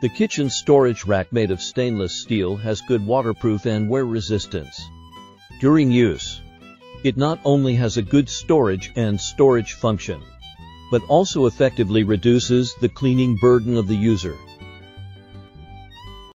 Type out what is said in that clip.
The kitchen storage rack made of stainless steel has good waterproof and wear resistance. During use, it not only has a good storage and storage function, but also effectively reduces the cleaning burden of the user.